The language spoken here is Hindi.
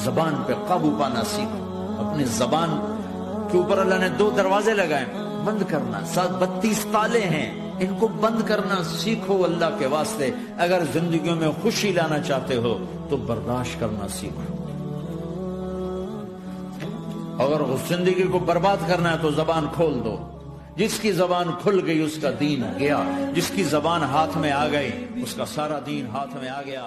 जबान पे काबू पाना सीखो। अपनी जबान के ऊपर अल्लाह ने दो दरवाजे लगाए। बंद करना। सात बत्तीस ताले हैं। इनको बंद करना सीखो अल्लाह के वास्ते। अगर ज़िंदगी में खुशी लाना चाहते हो तो बर्दाश्त करना सीखो। अगर उस ज़िंदगी को बर्बाद करना है तो जबान खोल दो। जिसकी जबान खुल गई, उसका दीन गया। जिसकी जबान हाथ में आ गई, उसका सारा दीन हाथ में आ गया।